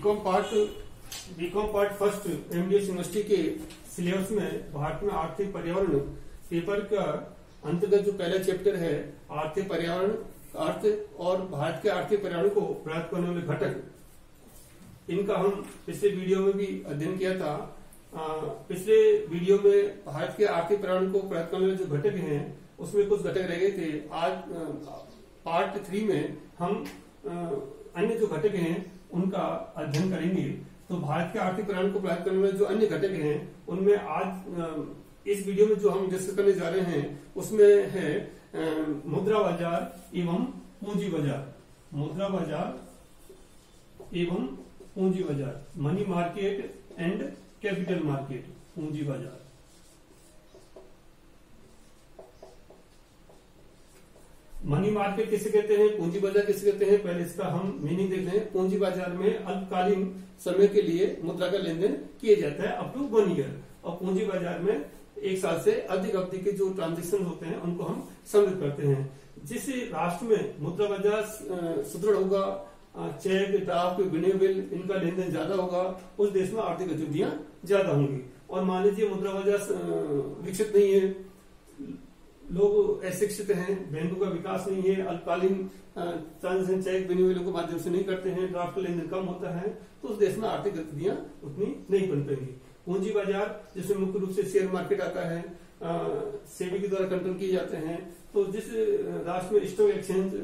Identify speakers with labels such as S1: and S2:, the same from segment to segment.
S1: B Com part B Com part first MDS university के syllabus में भारत में आर्थिक पर्यावरण पेपर का अंतर्गत जो पहला चैप्टर है आर्थिक पर्यावरण अर्थ और भारत के आर्थिक पर्यावरण को प्राप्त करने वाले घटक इनका हम पिछले वीडियो में भी अध्ययन किया था। आ, पिछले वीडियो में भारत के आर्थिक पर्यावरण को प्राप्त करने वाले जो घटक हैं उसमें कुछ घटक रह गए थे। आज पार्ट थ्री में हम अन्य जो घटक हैं उनका अध्ययन करेंगे तो भारत के आर्थिक पर्यावरण को प्राप्त करने वाले जो अन्य घटक हैं, उनमें आज इस वीडियो में जो हम डिस्कस करने जा रहे हैं, उसमें है मुद्रा बाज़ार एवं पूंजी बाज़ार। मुद्रा बाज़ार एवं पूंजी बाज़ार। Money market and capital market, पूंजी बाज़ार। मनी मार्केट किसे कहते हैं? पूंजी बाज़ार किसे कहते हैं? पहले इसका हम मीनिंग देख हैं। पूंजी बाज़ार में अल्पकालीन समय के लिए मुद्रा का लेन देन किया जाता है अप टू वन ईयर और पूंजी बाज़ार में एक साल से अधिक अवधि के जो ट्रांजेक्शन होते हैं, उनको हम सम्मिलित करते हैं। जिस राष्ट्र में मुद्रा बाज़ार सुदृढ़ होगा चेक ड्राफ्ट बिल, इनका लेन देन ज़्यादा होगा, उस देश में आर्थिक गतिविधियाँ ज़्यादा होंगी। और मान लीजिए मुद्रा बाज़ार विकसित नहीं है लोग अशिक्षित हैं, बैंकों का विकास नहीं है, अल्पकालीन ट्रांजेक्शन चेक विनिमय के माध्यम से नहीं करते हैं ड्राफ्ट लेन देन कम होता है तो उस देश में आर्थिक गतिविधियाँ उतनी नहीं बन पाएँगी। पूंजी बाज़ार, जिसमें मुख्य रूप से शेयर मार्केट आता है सेबी के द्वारा कंट्रोल किए जाते हैं तो जिस राष्ट्र में स्टॉक एक्सचेंज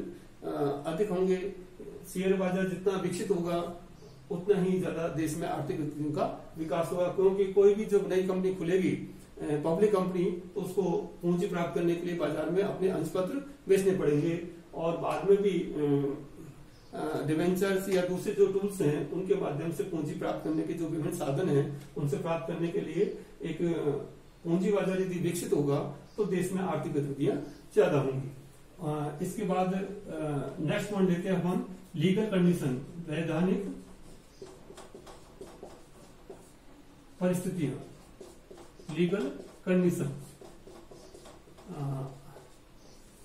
S1: अधिक होंगे शेयर बाज़ार जितना विकसित होगा, उतना ही ज़्यादा देश में आर्थिक गतिविधियों का विकास होगा, क्योंकि कोई भी जब नई कंपनी खुलेगी पब्लिक कंपनी उसको पूंजी प्राप्त करने के लिए बाज़ार में अपने अंश पत्र बेचने पड़ेंगे। और बाद में भी डिवेंचर्स या दूसरे जो टूल्स हैं, उनके माध्यम से पूंजी प्राप्त करने के जो विभिन्न साधन हैं, उनसे प्राप्त करने के लिए एक पूंजी बाज़ार यदि विकसित होगा तो देश में आर्थिक गतिविधियाँ ज़्यादा होंगी। इसके बाद नेक्स्ट पॉइंट लेते हैं हम लीगल कंडीशन वैधानिक परिस्थितियाँ। Legal condition.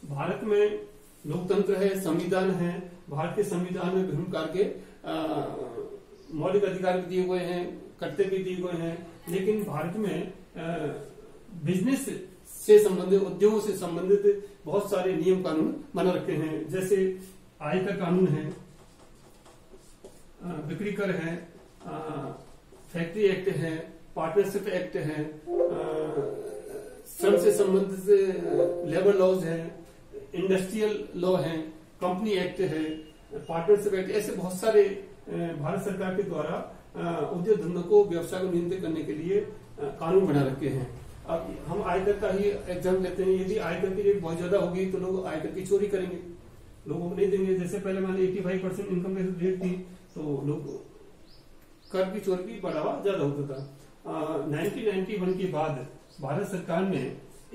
S1: भारत में लोकतंत्र है, संविधान है भारत के संविधान में विभिन्न प्रकार के मौलिक अधिकार भी दिए हुए हैं, कर्तव्य भी दिए हुए हैं, लेकिन भारत में बिज़नेस से संबंधित, उद्योगों से संबंधित बहुत सारे नियम कानून बना रखे हैं, जैसे आयकर कानून है बिक्री कर है फैक्ट्री एक्ट है पार्टनरशिप एक्ट है श्रम से संबंधित लेबर लॉज है इंडस्ट्रियल लॉ है कंपनी एक्ट है पार्टनरशिप एक्ट ऐसे बहुत सारे भारत सरकार के द्वारा उद्योग धंधों को व्यवसाय को नियंत्रित करने के लिए कानून बना रखे हैं। अब हम आयकर का ही एग्ज़ाम लेते हैं, यदि आयकर की रेट बहुत ज़्यादा होगी तो लोग आयकर की चोरी करेंगे। लोगों को नहीं देंगे, जैसे पहले मान ली eighty five percent income rate थी तो लोग कर की चोरी की बढ़ावा ज़्यादा होता था। नाइनटीन नाइन्टी वन के बाद भारत सरकार ने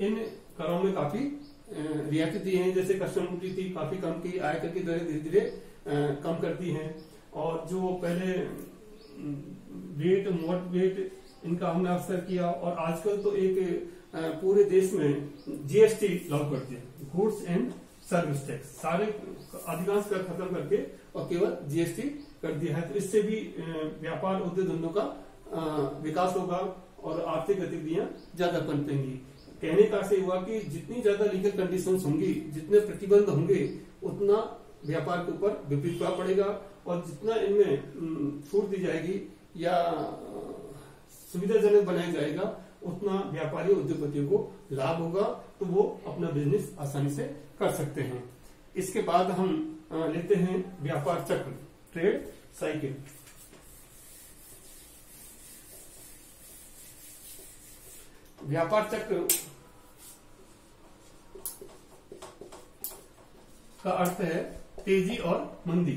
S1: इन करों में काफ़ी रियायत दी है। जैसे कस्टम ड्यूटी थी, काफ़ी कम की, आयकर की दरें धीरे धीरे कम करती हैं। और जो पहले वेट, मोट वेट, इनका हमने अवसर किया। और आजकल तो एक पूरे देश में जीएसटी लागू करते हैं गुड्स एंड सर्विस टैक्स। सारे अधिकांश कर खत्म करके और केवल जीएसटी कर दिया है। तो इससे भी व्यापार उद्योग धंधों का विकास होगा और आर्थिक गतिविधियाँ ज़्यादा पनपेंगी कहने का से हुआ कि जितनी ज़्यादा लीगल कंडीशन होंगी, जितने प्रतिबंध होंगे, उतना व्यापार के ऊपर विपरीत प्रभाव पड़ेगा और जितना इनमें छूट दी जाएगी या सुविधाजनक बनाया जाएगा, उतना व्यापारी उद्योगपतियों को लाभ होगा तो वो अपना बिज़नेस आसानी से कर सकते हैं। इसके बाद हम लेते हैं व्यापार चक्र ट्रेड साइकिल व्यापार चक्र का अर्थ है तेज़ी और मंदी।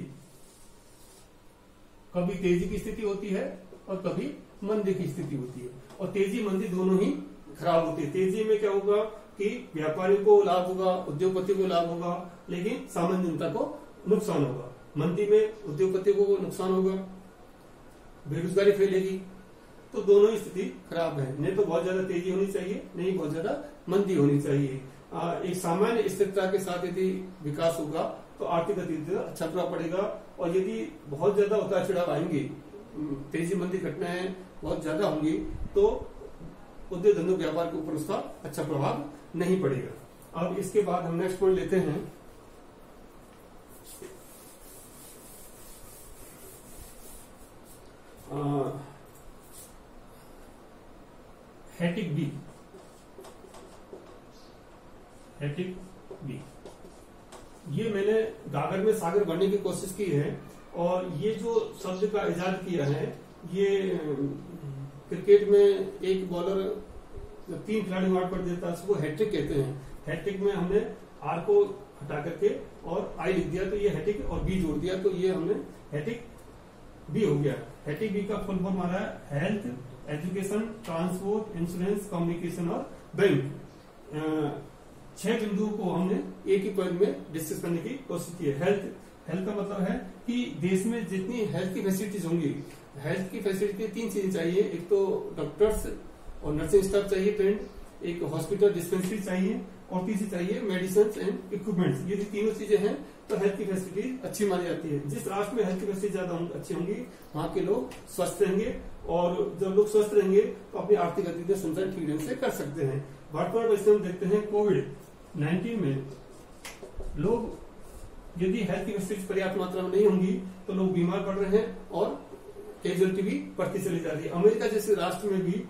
S1: कभी तेज़ी की स्थिति होती है और कभी मंदी की स्थिति होती है। और तेज़ी, मंदी दोनों ही खराब होती है। तेज़ी में क्या होगा कि व्यापारी को लाभ होगा उद्योगपति को लाभ होगा, लेकिन सामान्य जनता को नुकसान होगा। मंदी में उद्योगपति को नुकसान होगा, बेरोजगारी फैलेगी तो दोनों ही स्थिति खराब है। नहीं तो बहुत ज़्यादा तेज़ी होनी चाहिए नहीं बहुत ज़्यादा मंदी होनी चाहिए। आ, एक सामान्य स्थिरता के साथ यदि विकास होगा तो आर्थिक गतिविधि अच्छा प्रभाव पड़ेगा। और यदि बहुत ज़्यादा उतार चढ़ाव आएँगे तेज़ी मंदी घटनाएँ बहुत ज़्यादा होंगी तो उद्योग धंधों व्यापार के ऊपर उसका अच्छा प्रभाव नहीं पड़ेगा। अब इसके बाद हम नेक्स्ट पॉइंट लेते हैं। हेटिक बी हेटिक बी ये मैंने गागर में सागर बनने की कोशिश की है और ये जो शब्द का इजाद किया है, ये, क्रिकेट में एक बॉलर तीन खिलाड़ी मार पड़ देता है हैट्रिक कहते हैं। हैट्रिक में हमने आर को हटा करके और आई लिख दिया तो ये हैट्रिक और बी जोड़ दिया तो ये हमने हैट्रिक बी हो गया। हैट्रिक बी का फुल फॉर्म आ रहा है health education, transport, insurance, communication और बैंक। छह बिंदुओं को हमने एक ही पॉइंट में डिस्कस करने की कोशिश की है। हेल्थ हेल्थ का मतलब है कि देश में जितनी हेल्थ की फैसिलिटीज़ होंगी, हेल्थ की फैसिलिटी तीन चीज़ें चाहिए। एक तो डॉक्टर्स और नर्सिंग स्टाफ चाहिए ट्रेंड एक हॉस्पिटल डिस्पेंसरी चाहिए। और तीसरी चाहिए? मेडिसिन एंड इक्विपमेंट्स ये तीनों चीज़ें हैं तो हेल्थ की फैसिलिटी अच्छी मानी जाती है। जिस राष्ट्र में हेल्थ की फैसिलिटी ज़्यादा अच्छी होंगी, वहाँ के लोग स्वस्थ रहेंगे और जब लोग स्वस्थ रहेंगे तो अपनी आर्थिक गतिविधियाँ संचालन ठीक ढंग से कर सकते हैं। वर्तमान परिस्थिति हम देखते हैं कोविड नाइन्टीन में लोग, यदि हेल्थ की फैसिलिटी पर्याप्त मात्रा में नहीं होंगी तो लोग बीमार पड़ रहे हैं और कैजुअलिटी भी बढ़ती चली जा रही है। अमेरिका जैसे राष्ट्र में भी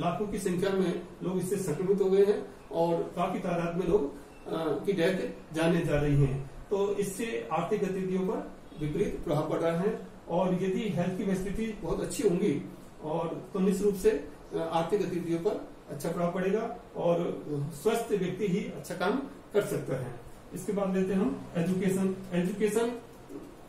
S1: लाखों की संख्या में लोग इससे संक्रमित हो गए हैं। और काफ़ी तादाद में लोग की डेथ जाने जा रही है। तो इससे आर्थिक गतिविधियों पर विपरीत प्रभाव पड़ रहा है और यदि हेल्थ की फैसिलिटी बहुत अच्छी होंगी और तो निश्चित रूप से आर्थिक गतिविधियों पर अच्छा प्रभाव पड़ेगा और स्वस्थ व्यक्ति ही अच्छा काम कर सकता है। इसके बाद लेते हैं हम एजुकेशन एजुकेशन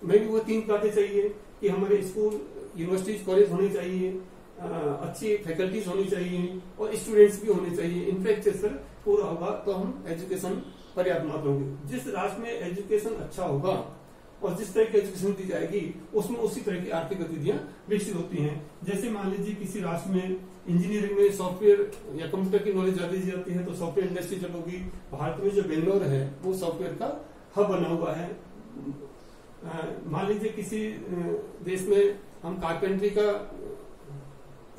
S1: में भी वो तीन बातें चाहिए कि हमारे स्कूल यूनिवर्सिटीज कॉलेज होने चाहिए। अच्छी फैकल्टीज होनी चाहिए, और स्टूडेंट्स भी होने चाहिए। इंफ्रास्ट्रक्चर पूरा होगा तो हम एजुकेशन पर्याप्त मात्रा होंगे जिस राष्ट्र में एजुकेशन अच्छा होगा, और जिस तरह की एजुकेशन दी जाएगी, उसमें उसी तरह की आर्थिक गतिविधियाँ विकसित होती हैं। जैसे मान लीजिए किसी राष्ट्र में इंजीनियरिंग में सॉफ्टवेयर या कंप्यूटर की नॉलेज ज़्यादा दी जाती है तो सॉफ्टवेयर इंडस्ट्री चलोगी। भारत में जो बेंगलोर है, वो सॉफ्टवेयर का हब बना हुआ है। मान लीजिए किसी देश में हम कारपेंट्री का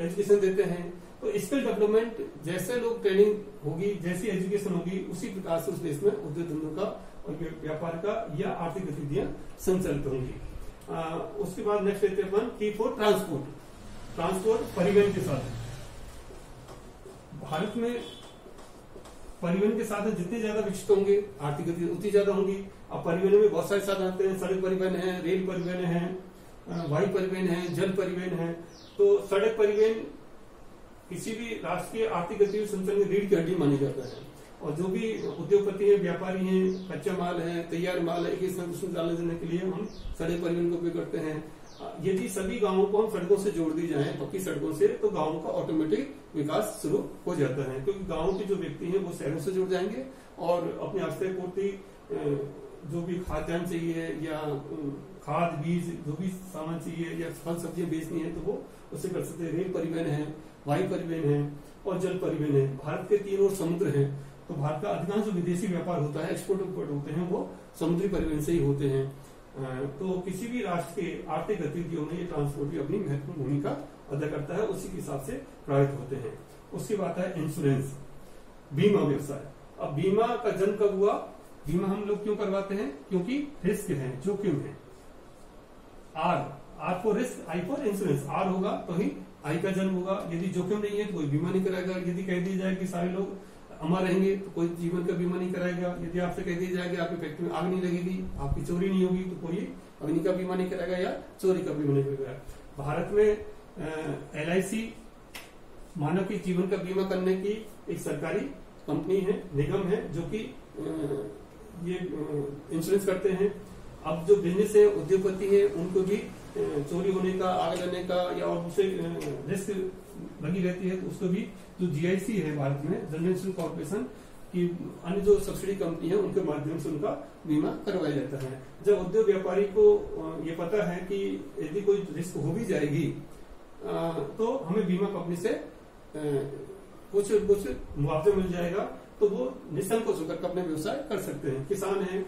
S1: एजुकेशन देते हैं। तो स्किल डेवलपमेंट जैसे लोग ट्रेनिंग होगी, जैसी एजुकेशन होगी, उसी प्रकार से उस देश में उद्योग धंधों का और व्यापार का या आर्थिक गतिविधियाँ संचालित होंगी। उसके बाद नेक्स्ट लेते हैं की फोर ट्रांसपोर्ट ट्रांसपोर्ट परिवहन के साथ भारत में परिवहन के साधन जितने ज़्यादा विकसित होंगे, आर्थिक गति उतनी ज़्यादा होंगी। अब परिवहन में बहुत सारे साधन आते हैं, सड़क परिवहन है, रेल परिवहन है वायु परिवहन है, जल परिवहन है तो सड़क परिवहन किसी भी राष्ट्र के आर्थिक गतिविधि संचालन में रीढ़ की हड्डी मानी जाता है। और जो भी उद्योगपति हैं, व्यापारी हैं, कच्चा माल है, तैयार माल है, एक डालने देने के लिए हम सड़क परिवहन का उपयोग करते हैं। यदि सभी गाँवों को हम सड़कों से जोड़ दी जाए, पक्की सड़कों से तो गाँवों का ऑटोमेटिक विकास शुरू हो जाता है, क्योंकि गाँवों के जो व्यक्ति हैं, वो शहरों से जुड़ जाएँगे और अपनी आश्रय पूर्ति जो भी खाद्यान्न चाहिए या खाद बीज जो भी सामान चाहिए या फल सब्ज़ियाँ बेचनी है तो वो उससे कर सकते हैं। रेल परिवहन है, वायु परिवहन है और जल परिवहन है। भारत के तीन और समुद्र है तो भारत का अधिकांश जो विदेशी व्यापार होता है एक्सपोर्ट इम्पोर्ट होते हैं, वो समुद्री परिवहन से ही होते हैं। तो किसी भी राष्ट्र के आर्थिक गतिविधियों में ये ट्रांसपोर्ट भी अपनी महत्वपूर्ण भूमिका अदा करता है, उसी के हिसाब से प्रभावित होते हैं। उसके बाद है इंश्योरेंस बीमा व्यवसाय। अब बीमा का जन्म कब हुआ? बीमा हम लोग क्यों करवाते हैं? क्योंकि रिस्क है, जोखिम है। R R for risk I for insurance R होगा तो ही आई का जन्म होगा। यदि जोखिम नहीं है तो कोई बीमा नहीं कराएगा। यदि कह दिया जाए कि सारे लोग अमर रहेंगे तो कोई जीवन का बीमा नहीं कराएगा। यदि आपसे कह दिया जाएगा आपकी फैक्ट्री में आग नहीं लगेगी, आपकी चोरी नहीं होगी तो कोई अग्नि का बीमा नहीं कराएगा या चोरी का बीमा नहीं करेगा भारत में एलआईसी मानव के जीवन का बीमा करने की एक सरकारी कंपनी है, निगम है, जो कि ये इंश्योरेंस करते हैं। अब जो बिज़नेस है, उद्योगपति है, उनको भी चोरी होने का, आग लगने का, या और दूसरे रिस्क लगी रहती है तो उसको भी जो जीआईसी है भारत में जनरल इंश्योरेंस कॉर्पोरेशन की अन्य जो सब्सिडी कंपनी है, उनके माध्यम से उनका बीमा करवाया जाता है। जब उद्योग व्यापारी को ये पता है कि यदि कोई रिस्क हो भी जाएगी तो हमें बीमा कंपनी से कुछ कुछ मुआवजा मिल जाएगा तो वो निसंकोच होकर अपने व्यवसाय कर सकते हैं। किसान है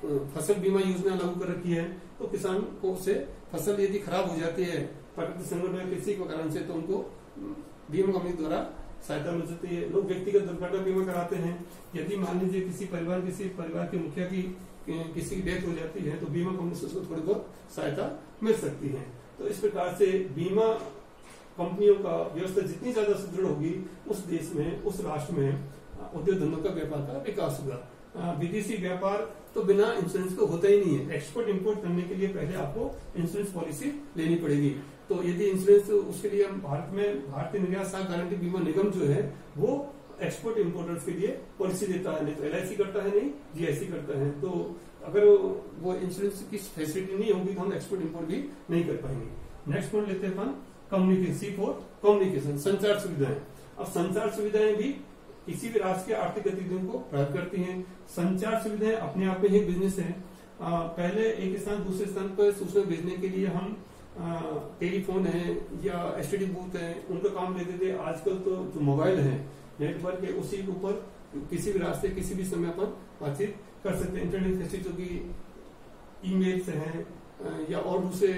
S1: फ़सल बीमा योजना लागू कर रखी है तो किसान को से फ़सल यदि खराब हो जाती है, प्राकृतिक संकट में किसी के कारण से तो उनको बीमा कंपनी द्वारा सहायता मिल सकती है। लोग व्यक्तिगत दुर्घटना बीमा कराते हैं। यदि मान लीजिए किसी परिवार किसी परिवार के मुखिया की किसी की डेथ हो जाती है तो बीमा कंपनी से उसको थोड़ी बहुत सहायता मिल सकती है। तो इस प्रकार से बीमा कंपनियों का व्यवस्था जितनी ज़्यादा सुदृढ़ होगी, उस देश में, उस राष्ट्र में उद्योग धंधों का व्यापार का विकास होगा। विदेशी व्यापार तो बिना इंश्योरेंस को होता ही नहीं है। एक्सपोर्ट इम्पोर्ट करने के लिए पहले आपको इंश्योरेंस पॉलिसी लेनी पड़ेगी। तो यदि इंश्योरेंस उसके लिए हम भारत में भारतीय निर्यात साख गारंटी बीमा निगम जो है, वो एक्सपोर्ट इम्पोर्टर्स के लिए पॉलिसी देता है, नहीं तो एलआईसी करता है, नहीं जीआईसी करता है। तो अगर वो इंश्योरेंस की फैसिलिटी नहीं होगी तो हम एक्सपोर्ट इम्पोर्ट भी नहीं कर पाएँगे। नेक्स्ट पॉइंट लेते हैं अपन कम्युनिकेशन सी फोर कम्युनिकेशन संचार सुविधाएँ। अब संचार सुविधाएँ भी किसी भी राष्ट्र के आर्थिक गतिविधियों को प्रभावित करती हैं। संचार सुविधाएँ अपने आप में ही बिज़नेस है। आ, पहले एक स्थान दूसरे स्थान पर सूचना भेजने के लिए हम टेलीफोन है या एसटीडी बूथ है उनका काम लेते थे। आजकल तो जो मोबाइल है नेटवर्क है उसी के ऊपर किसी भी रास्ते किसी भी समय पर बातचीत कर सकते हैं। इंटरनेट फैसिलिटी की ईमेल्स हैं या और दूसरे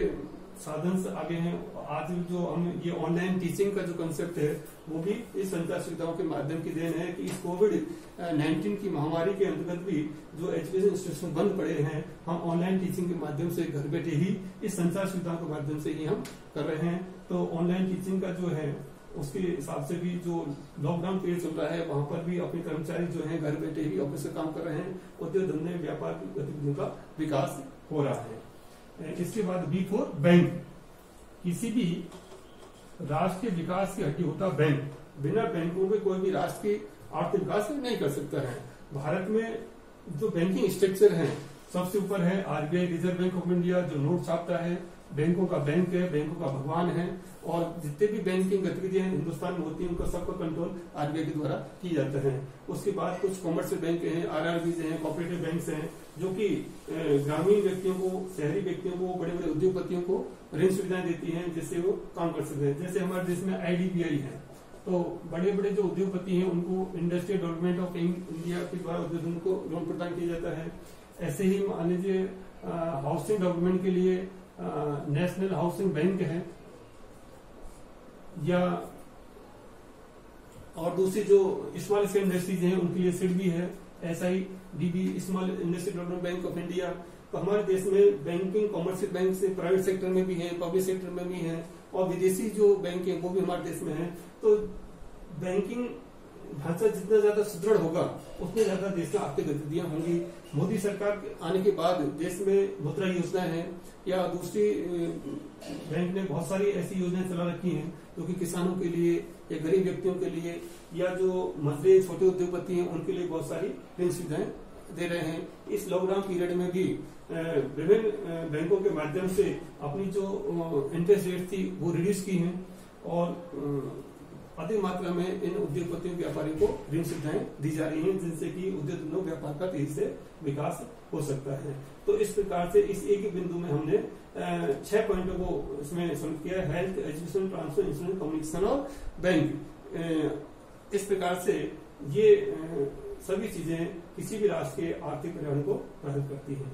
S1: साधन से आगे हैं। आज जो हम, ये ऑनलाइन टीचिंग का जो कंसेप्ट है, वो भी इस संचार सुविधाओं के माध्यम की देन है कि इस कोविड 19 की महामारी के अंतर्गत भी जो एजुकेशन इंस्टीट्यूशन बंद पड़े हैं, हम ऑनलाइन टीचिंग के माध्यम से घर बैठे ही इस संचार सुविधाओं के माध्यम से ही हम कर रहे हैं। तो ऑनलाइन टीचिंग का जो है, उसके हिसाब से भी जो लॉकडाउन पीरियड चल रहा है, वहाँ पर भी अपने कर्मचारी जो है, घर बैठे ही ऑफ़िस से काम कर रहे हैं। उद्योग धंधे व्यापार गतिविधियों का विकास हो रहा है। इसके बाद बी फोर बैंक किसी भी राष्ट्र के विकास की हड्डी होता बैंक बिना बैंकों के कोई भी राष्ट्र की आर्थिक विकास नहीं कर सकता है। भारत में जो बैंकिंग स्ट्रक्चर है, सबसे ऊपर है RBI reserve bank of India जो नोट छापता है बैंकों का बैंक है, बैंकों का भगवान है, और जितने भी बैंकिंग गतिविधियाँ हिंदुस्तान में होती है, उनका सबका कंट्रोल आरबीआई के द्वारा की जाता है। उसके बाद कुछ कॉमर्शियल बैंक हैं आरआरबी हैं कॉपरेटिव बैंक हैं, जो कि ग्रामीण व्यक्तियों को, शहरी व्यक्तियों को बड़े बड़े उद्योगपतियों को ऋण सुविधाएँ देती है, जिससे वो काम कर सकते हैं जैसे हमारे देश में आईडीबीआई है तो बड़े बड़े जो उद्योगपति हैं, उनको इंडस्ट्रियल डेवलपमेंट ऑफ़ इंडिया के द्वारा उद्योग को लोन प्रदान किया जाता है। ऐसे ही मान लीजिए हाउसिंग डेवलपमेंट के लिए नेशनल हाउसिंग बैंक है, या, और दूसरी जो स्मॉल स्केल इंडस्ट्रीज़ हैं, उनके लिए सिड भी है S I DB small industry development bank of India तो हमारे देश में बैंकिंग कॉमर्शियल बैंक से प्राइवेट सेक्टर में भी है पब्लिक सेक्टर में भी है, और विदेशी जो बैंक है, वो भी हमारे देश में है तो बैंकिंग ढांचा जितना ज़्यादा सुदृढ़ होगा, उतने ज़्यादा देश में आर्थिक गतिविधियाँ होंगी। मोदी सरकार आने के बाद देश में मुद्रा योजना है, या दूसरी बैंक ने बहुत सारी ऐसी योजनाएँ चला रखी हैं, जो कि किसानों के लिए, या गरीब व्यक्तियों के लिए, या जो मजदूर, छोटे उद्योगपति हैं, उनके लिए बहुत सारी ऋण सुविधाएँ दे रहे हैं। इस लॉकडाउन पीरियड में भी विभिन्न बैंकों के माध्यम से अपनी जो इंटरेस्ट रेट थी, वो रिड्यूस की है और अधिक मात्रा में इन उद्योगपतियों, व्यापारियों को ऋण सुविधाएँ दी जा रही हैं, जिनसे कि उद्योग व्यापार का तेज़ी से विकास हो सकता है। तो इस प्रकार से इस एक बिंदु में हमने छह पॉइंटों को इसमें सॉल्व किया health education transfer insurance communication और बैंक इस प्रकार से ये सभी चीज़ें किसी भी राष्ट्र के आर्थिक कल्याण को प्रभावित करती हैं।